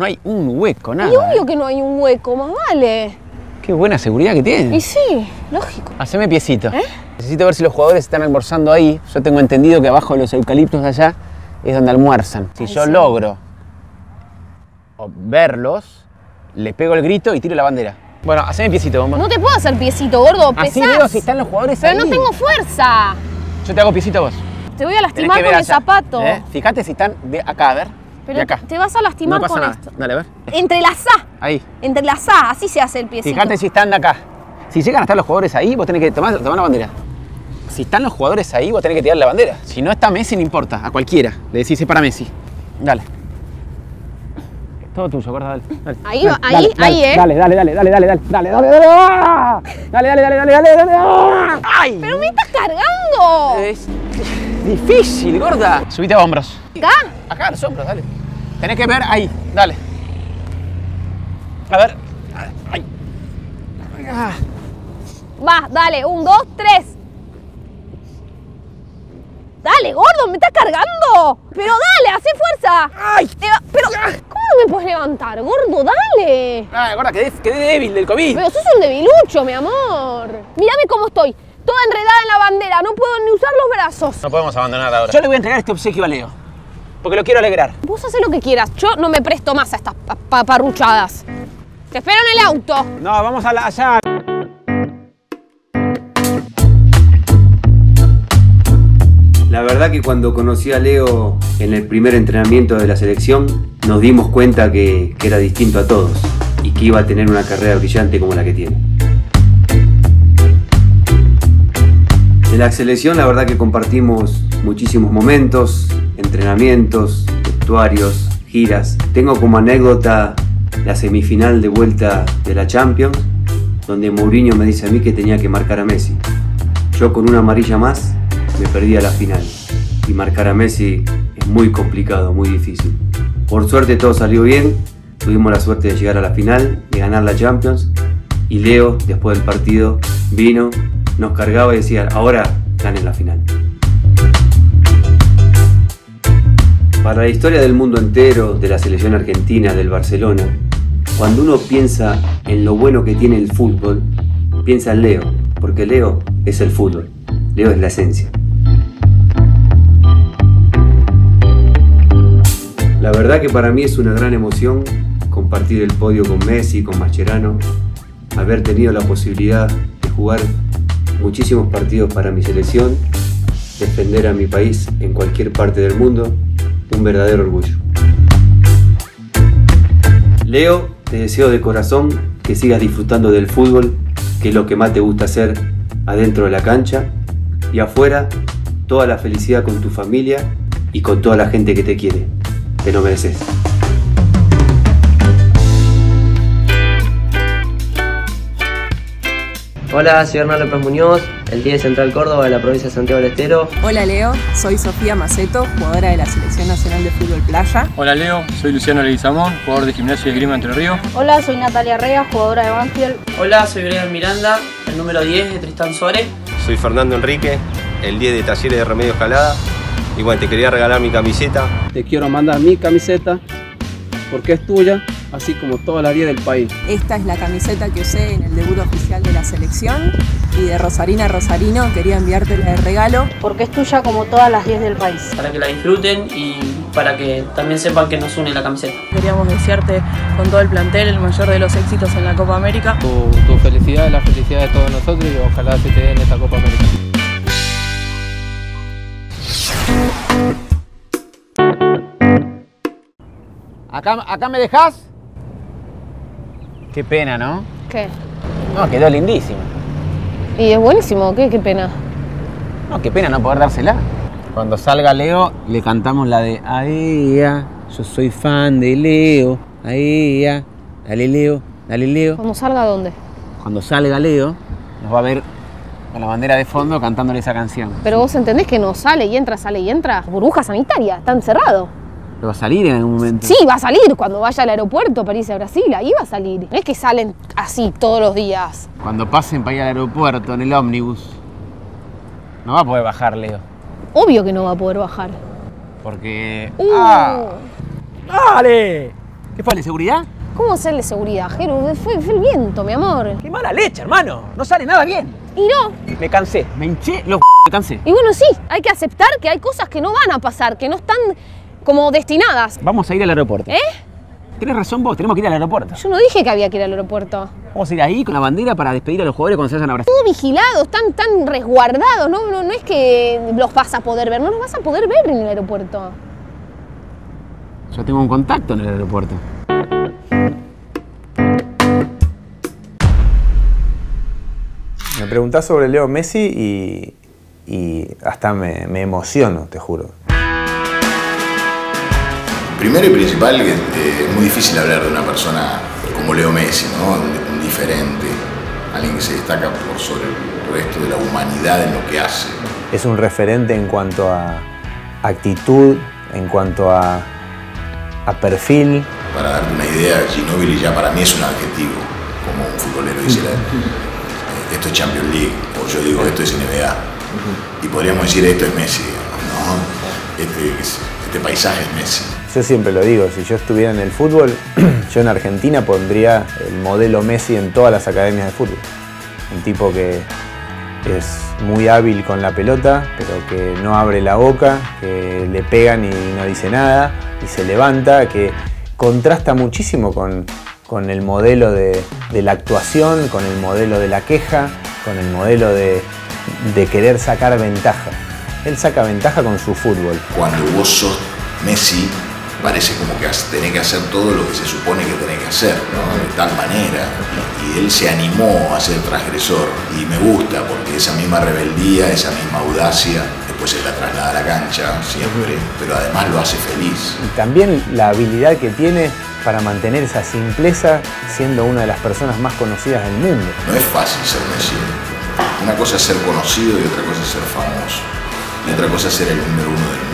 No hay un hueco, nada. Y obvio que no hay un hueco, más vale. Qué buena seguridad que tiene. Y sí, lógico. Haceme piecito. ¿Eh? Necesito ver si los jugadores están almorzando ahí. Yo tengo entendido que abajo de los eucaliptos de allá es donde almuerzan. Si Ay, yo sí. logro verlos, le pego el grito y tiro la bandera. Bueno, haceme piecito, bomba. No te puedo hacer piecito, gordo, Así pesás. veo si están los jugadores Pero ahí. no tengo fuerza. Yo te hago piecito a vos. Te voy a lastimar con el allá, zapato. ¿eh? Fíjate si están de acá, a ver. Pero de acá. te vas a lastimar no pasa con nada. esto. Dale, a ver. Entrelazá, Ahí. entrelazá, así se hace el piecito. Fíjate si están de acá. Si llegan a estar los jugadores ahí, vos tenés que tomar, tomar la bandera. Si están los jugadores ahí, vos tenés que tirar la bandera. Si no está Messi, no importa. A cualquiera. Le decís, es para Messi. Dale. Todo tuyo, gorda, dale. dale. Ahí Dale, ahí, dale, ahí, dale, ¿eh? Dale, dale, dale, dale, dale, dale, dale, dale, dale, ¡ah! dale, dale, dale, dale, dale, dale, ¡ah! ¡Ay! Pero me estás cargando. Es difícil, gorda. Subite a hombros. ¿Acá? Acá, a los hombros, dale. Tenés que ver ahí, dale. A ver. Ay. Ah. Va, dale, un, dos, tres. Dale, gordo, me estás cargando. Pero dale, hace fuerza. ¡Ay! Te va- Pero, ¿cómo no me puedes levantar, gordo? Dale. Ay, gorda, quedé, quedé débil del COVID. Pero sos un debilucho, mi amor. Mírame cómo estoy. Toda enredada en la bandera. No puedo ni usar los brazos. No podemos abandonar ahora. Yo le voy a entregar este obsequio a Leo. Porque lo quiero alegrar. Vos haces lo que quieras. Yo no me presto más a estas pa- paparruchadas. Te espero en el auto. No, vamos a la, allá. La verdad que cuando conocí a Leo en el primer entrenamiento de la selección, nos dimos cuenta que, que era distinto a todos y que iba a tener una carrera brillante como la que tiene. La selección la verdad que compartimos muchísimos momentos, entrenamientos, vestuarios, giras. Tengo como anécdota la semifinal de vuelta de la Champions, donde Mourinho me dice a mí que tenía que marcar a Messi. Yo con una amarilla más me perdí a la final. Y marcar a Messi es muy complicado, muy difícil. Por suerte todo salió bien, tuvimos la suerte de llegar a la final, de ganar la Champions. Y Leo, después del partido, vino, nos cargaba y decía, ahora ganen la final. Para la historia del mundo entero, de la selección argentina, del Barcelona, cuando uno piensa en lo bueno que tiene el fútbol, piensa en Leo, porque Leo es el fútbol, Leo es la esencia. La verdad que para mí es una gran emoción compartir el podio con Messi, con Mascherano, haber tenido la posibilidad de jugar muchísimos partidos para mi selección, defender a mi país en cualquier parte del mundo, un verdadero orgullo. Leo, te deseo de corazón que sigas disfrutando del fútbol, que es lo que más te gusta hacer adentro de la cancha y afuera, toda la felicidad con tu familia y con toda la gente que te quiere. Te lo mereces. Hola, soy Hernán López Muñoz, el 10 de Central Córdoba de la provincia de Santiago del Estero. Hola Leo, soy Sofía Maceto, jugadora de la Selección Nacional de Fútbol Playa. Hola Leo, soy Luciano Leguizamón, jugador de gimnasio de Grima Entre Ríos. Hola, soy Natalia Rea, jugadora de Banfield. Hola, soy Brian Miranda, el número 10 de Tristán Suárez. Soy Fernando Enrique, el 10 de Talleres de Remedios Calada. Y bueno, te quería regalar mi camiseta. Te quiero mandar mi camiseta porque es tuya, así como todas las 10 del país. Esta es la camiseta que usé en el debut oficial de la selección y de Rosarina a Rosarino quería enviártela de regalo. Porque es tuya como todas las 10 del país. Para que la disfruten y para que también sepan que nos une la camiseta. Queríamos desearte con todo el plantel el mayor de los éxitos en la Copa América. Tu, tu felicidad es la felicidad de todos nosotros y ojalá se te dé en esta Copa América. ¿Acá, acá me dejás? Qué pena, ¿no? ¿Qué? No, quedó lindísimo. Y es buenísimo, ¿qué? Qué pena. No, qué pena no poder dársela. Cuando salga Leo, le cantamos la de Ahí, ya, yo soy fan de Leo. Ahí, ya, dale Leo, dale Leo. ¿Cuando salga dónde? Cuando salga Leo, nos va a ver con la bandera de fondo cantándole esa canción. Pero vos entendés que no sale y entra, sale y entra. Burbuja sanitaria, está encerrado. Pero va a salir en algún momento. Sí, va a salir cuando vaya al aeropuerto para irse a Brasil, ahí va a salir. No es que salen así todos los días. Cuando pasen para ir al aeropuerto en el ómnibus, no va a poder bajar Leo. Obvio que no va a poder bajar. Porque. Uh, ¡Ah! ¡Dale! ¿Qué fue, de seguridad? ¿Cómo hacerle seguridad, Jero? Fue, fue el viento, mi amor. Qué mala leche, hermano. No sale nada bien. Y no. Me cansé, me hinché los me cansé. Y bueno, sí, hay que aceptar que hay cosas que no van a pasar, que no están como destinadas. Vamos a ir al aeropuerto. ¿Eh? Tienes razón vos, tenemos que ir al aeropuerto. Yo no dije que había que ir al aeropuerto. Vamos a ir ahí con la bandera para despedir a los jugadores cuando se vayan a abrazar. Todo vigilado, están tan resguardados, ¿no? No, no es que los vas a poder ver, no los vas a poder ver en el aeropuerto. Yo tengo un contacto en el aeropuerto. Me preguntás sobre Leo Messi y, y hasta me, me emociono, te juro. Primero y principal, eh, es muy difícil hablar de una persona como Leo Messi, ¿no? un, un diferente, alguien que se destaca por sobre el resto de la humanidad en lo que hace. Es un referente en cuanto a actitud, en cuanto a, a perfil. Para darte una idea, Ginóbili ya para mí es un adjetivo, como un futbolero dice, esto es Champions League, o yo digo esto es NBA. Y podríamos decir esto es Messi, ¿no? este, este paisaje es Messi. Yo siempre lo digo, si yo estuviera en el fútbol, yo en Argentina pondría el modelo Messi en todas las academias de fútbol. Un tipo que es muy hábil con la pelota, pero que no abre la boca, que le pegan y no dice nada, y se levanta, que contrasta muchísimo con, con el modelo de, la actuación, con el modelo de la queja, con el modelo de, querer sacar ventaja. Él saca ventaja con su fútbol. Cuando vos Messi, parece como que tenés que hacer todo lo que se supone que tenés que hacer, ¿no? De tal manera. Y él se animó a ser transgresor. Y me gusta porque esa misma rebeldía, esa misma audacia, después se la traslada a la cancha siempre, pero además lo hace feliz. Y también la habilidad que tiene para mantener esa simpleza siendo una de las personas más conocidas del mundo. No es fácil ser Messi. Una cosa es ser conocido y otra cosa es ser famoso. Y otra cosa es ser el número uno del mundo.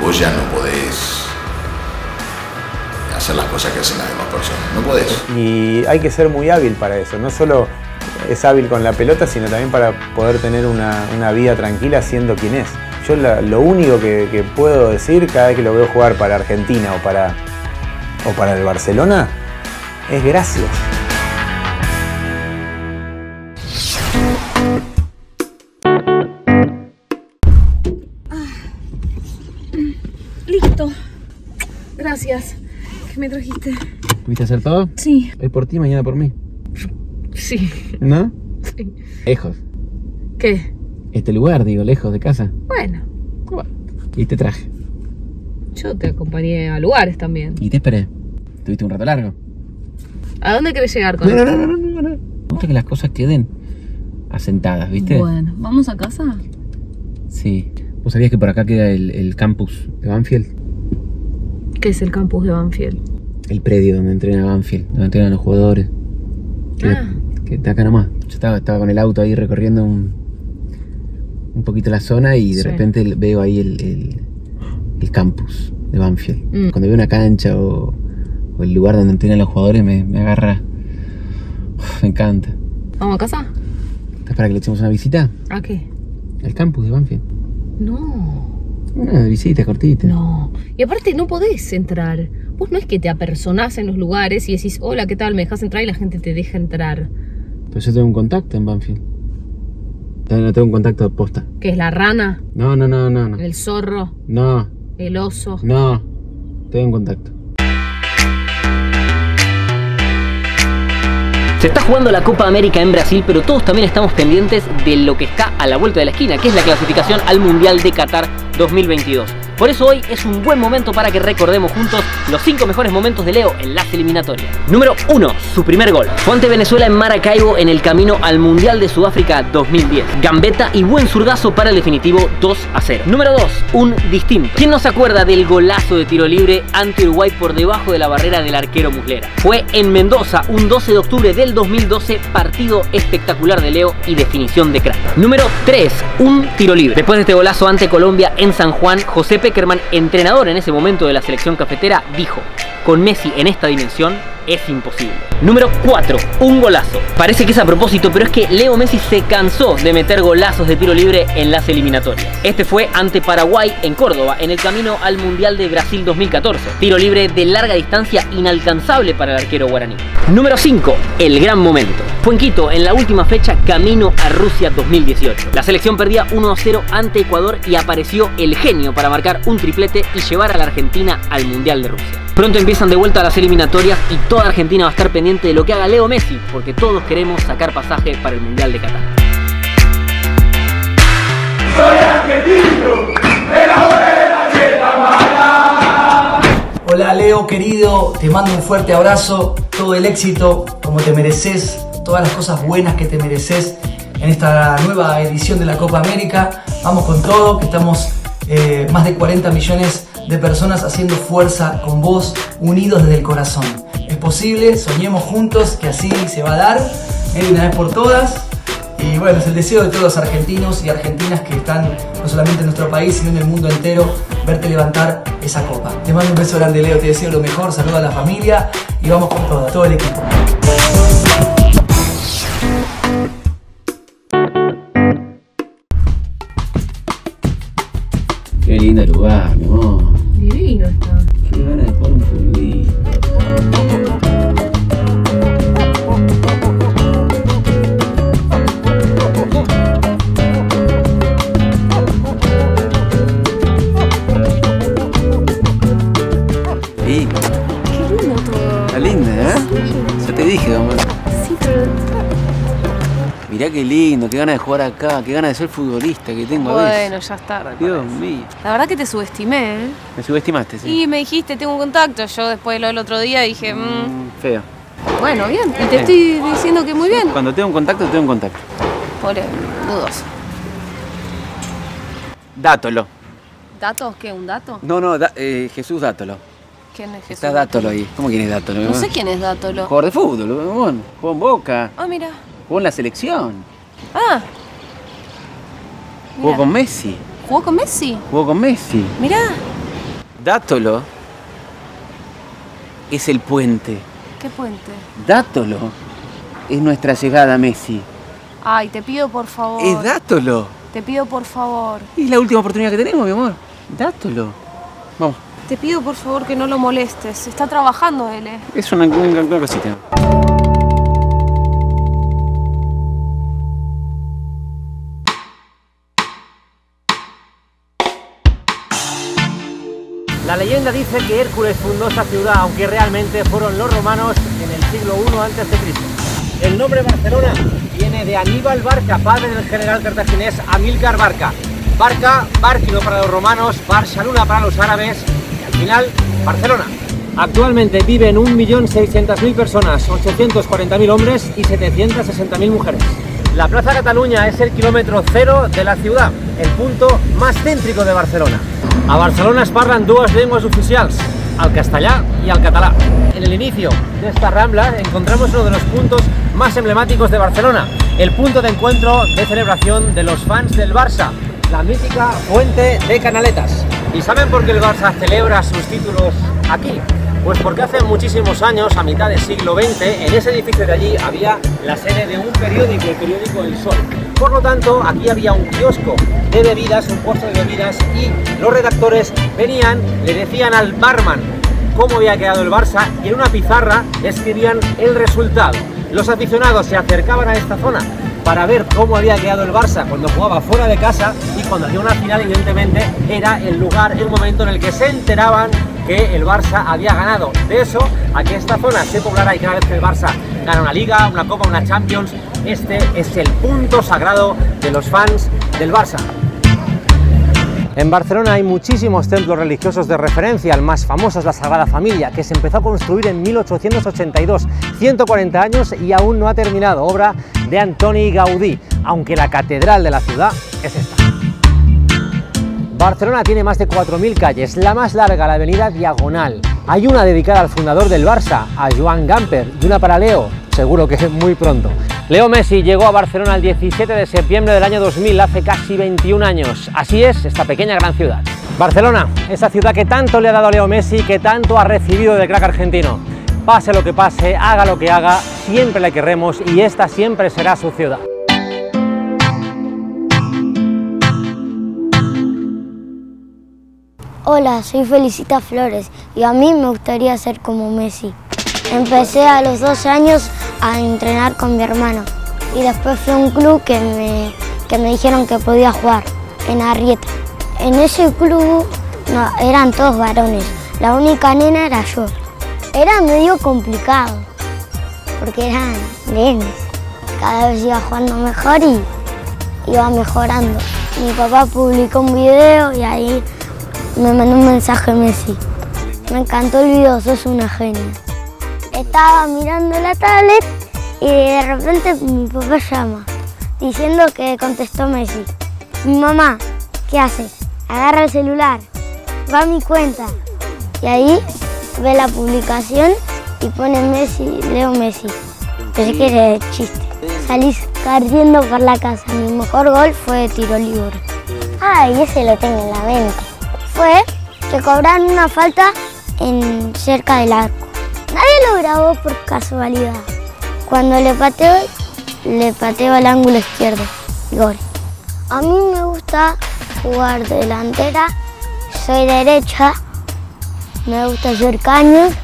Vos ya no podés hacer las cosas que hacen las demás personas. No podés. Y hay que ser muy hábil para eso. No solo es hábil con la pelota, sino también para poder tener una, vida tranquila siendo quien es. Yo lo único que, que, puedo decir cada vez que lo veo jugar para Argentina o para, o para el Barcelona es gracias. Gracias. ¿Qué me trajiste? ¿Pudiste hacer todo? Sí. Hoy por ti, mañana por mí. Sí. ¿No? Sí. Lejos. ¿Qué? Este lugar, digo, lejos de casa. Bueno. bueno. Y te traje. Yo te acompañé a lugares también. Y te esperé. Tuviste un rato largo. ¿A dónde querés llegar con no, no, no, no, no, no. Me gusta que las cosas queden asentadas, ¿viste? Bueno, ¿vamos a casa? Sí. ¿Vos sabías que por acá queda el, el campus de Banfield? ¿Qué es el campus de Banfield? El predio donde entrena Banfield, donde entrenan los jugadores. Que, Ah. que está acá nomás. Yo estaba, estaba con el auto ahí recorriendo un, un poquito la zona y de Sí. repente veo ahí el, el, el campus de Banfield. Mm. Cuando veo una cancha o, o el lugar donde entrenan los jugadores me, me agarra. Uf, me encanta. ¿Vamos a casa? ¿Estás para que le echemos una visita? ¿A qué? Al campus de Banfield. No. Una visita cortita. No. Y aparte no podés entrar. Vos no es que te apersonás en los lugares y decís, hola, ¿qué tal? ¿Me dejas entrar? Y la gente te deja entrar. Pero yo tengo un contacto en Banfield. No, no tengo un contacto de posta. ¿Qué es la rana? No, no, no, no, no. ¿El zorro? No, ¿El oso? no. Tengo un contacto. Se está jugando la Copa América en Brasil, pero todos también estamos pendientes de lo que está a la vuelta de la esquina, que es la clasificación al Mundial de Qatar 2022. Por eso hoy es un buen momento para que recordemos juntos los 5 mejores momentos de Leo en las eliminatorias. Número 1. Su primer gol. Fue ante Venezuela en Maracaibo en el camino al Mundial de Sudáfrica 2010. Gambeta y buen zurdazo para el definitivo 2 a 0. Número 2. Un distinto. ¿Quién no se acuerda del golazo de tiro libre ante Uruguay por debajo de la barrera del arquero Muslera? Fue en Mendoza un 12 de octubre del 2012, partido espectacular de Leo y definición de crack. Número 3. Un tiro libre. Después de este golazo ante Colombia en San Juan, José Peckerman, entrenador en ese momento de la selección cafetera, dijo, con Messi en esta dimensión, es imposible. Número 4. Un golazo. Parece que es a propósito, pero es que Leo Messi se cansó de meter golazos de tiro libre en las eliminatorias. Este fue ante Paraguay en Córdoba, en el camino al Mundial de Brasil 2014. Tiro libre de larga distancia inalcanzable para el arquero guaraní. Número 5. El gran momento. Fue en Quito, en la última fecha, camino a Rusia 2018. La selección perdía 1-0 ante Ecuador y apareció el genio para marcar un triplete y llevar a la Argentina al Mundial de Rusia. Pronto empiezan de vuelta las eliminatorias y toda Argentina va a estar pendiente de lo que haga Leo Messi, porque todos queremos sacar pasaje para el Mundial de Qatar. Soy argentino, de la. Hola Leo querido, te mando un fuerte abrazo, todo el éxito como te mereces, todas las cosas buenas que te mereces en esta nueva edición de la Copa América. Vamos con todo, que estamos eh, más de 40 millones de personas haciendo fuerza con vos, unidos desde el corazón. Es posible, soñemos juntos que así se va a dar, eh, una vez por todas. Y bueno, es el deseo de todos los argentinos y argentinas que están no solamente en nuestro país, sino en el mundo entero, verte levantar esa copa. Te mando un beso grande, Leo, te deseo lo mejor, saludo a la familia y vamos con todo, todo el equipo. Qué lindo lugar, mi amor. Divino está. Qué ganas de jugar un futbolito. Mirá qué lindo, qué ganas de jugar acá, qué ganas de ser futbolista que tengo a veces. Bueno, ya está. Dios mío. La verdad que te subestimé, ¿eh? Me subestimaste, sí. Y me dijiste, tengo un contacto. Yo después de lo del otro día dije, mm, Mm, Feo. bueno, bien. Y te estoy diciendo que muy bien. Cuando tengo un contacto, tengo un contacto. Pobre, dudoso. Dátolo. ¿Datos? ¿Qué? ¿Un dato? No, no, da- eh, Jesús Dátolo. ¿Quién es Jesús? Está Dátolo ahí. ¿Cómo quién es Dátolo? No sé quién es Dátolo. Jugador de fútbol, bueno, jugó en Boca, Ah, mira. Jugó en la selección, Ah, jugó con Messi, ¿jugó con Messi? jugó con Messi. Mirá. Dátolo es el puente. ¿Qué puente? Dátolo es nuestra llegada a Messi. Ay, te pido por favor. Es Dátolo. Te pido por favor. Es la última oportunidad que tenemos, mi amor. Dátolo. Vamos, Te pido por favor que no lo molestes. Está trabajando él, ¿eh? es una, una- una cosita. La leyenda dice que Hércules fundó esta ciudad, aunque realmente fueron los romanos en el siglo I a.C. El nombre Barcelona viene de Aníbal Barca, padre del general cartaginés Amílcar Barca. Barca, Bárquino para los romanos, Barcelona para los árabes y al final Barcelona. Actualmente viven 1.600.000 personas, 840.000 hombres y 760.000 mujeres. La Plaza Cataluña es el kilómetro cero de la ciudad, el punto más céntrico de Barcelona. A Barcelona es parlen dues llengües oficials, el castellà y el català. En el inicio de esta rambla encontramos uno de los puntos más emblemáticos de Barcelona, el punto de encuentro de celebración de los fans del Barça, la mítica Fuente de Canaletas. ¿Y saben por qué el Barça celebra sus títulos aquí? Pues porque hace muchísimos años, a mitad del siglo XX, en ese edificio de allí había la sede de un periódico, el periódico El Sol. Por lo tanto, aquí había un kiosco de bebidas, un puesto de bebidas, y los redactores venían, le decían al barman cómo había quedado el Barça y en una pizarra escribían el resultado. Los aficionados se acercaban a esta zona para ver cómo había quedado el Barça cuando jugaba fuera de casa y cuando hacía una final evidentemente era el lugar, el momento en el que se enteraban que el Barça había ganado. De eso a que esta zona se poblara y cada vez que el Barça gana una liga, una copa, una Champions, este es el punto sagrado de los fans del Barça. En Barcelona hay muchísimos templos religiosos de referencia. El más famoso es la Sagrada Familia, que se empezó a construir en 1882, 140 años y aún no ha terminado, obra de Antoni Gaudí, aunque la catedral de la ciudad es esta. Barcelona tiene más de 4.000 calles, la más larga, la avenida Diagonal. Hay una dedicada al fundador del Barça, a Joan Gamper, y una para Leo, seguro que muy pronto. Leo Messi llegó a Barcelona el 17 de septiembre del año 2000, hace casi 21 años. Así es esta pequeña gran ciudad. Barcelona, esa ciudad que tanto le ha dado a Leo Messi, que tanto ha recibido del crack argentino. Pase lo que pase, haga lo que haga, siempre le querremos y esta siempre será su ciudad. Hola, soy Felicita Flores y a mí me gustaría ser como Messi. Empecé a los dos años a entrenar con mi hermano y después fui a un club que me, que me dijeron que podía jugar, en Arrieta. En ese club no, eran todos varones, la única nena era yo. Era medio complicado, porque eran nenes. Cada vez iba jugando mejor y iba mejorando. Mi papá publicó un video y ahí me mandó un mensaje Messi. Me encantó el video, sos una genia. Estaba mirando la tablet y de repente mi papá llama, diciendo que contestó Messi. Mi mamá, ¿qué haces? Agarra el celular, va a mi cuenta. Y ahí ve la publicación y pone Messi, Leo Messi. Pensé que era chiste. Salí corriendo por la casa. Mi mejor gol fue de tiro libre. Ay, ese lo tengo en la mente. Fue que cobraron una falta en cerca del arco. Nadie lo grabó por casualidad. Cuando le pateo, le pateo al ángulo izquierdo. Gol. A mí me gusta jugar delantera. Soy derecha. Me gusta hacer caños.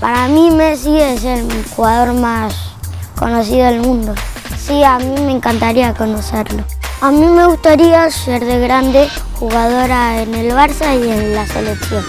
Para mí Messi es el jugador más conocido del mundo. Sí, a mí me encantaría conocerlo. A mí me gustaría ser de grande jugadora en el Barça y en la selección.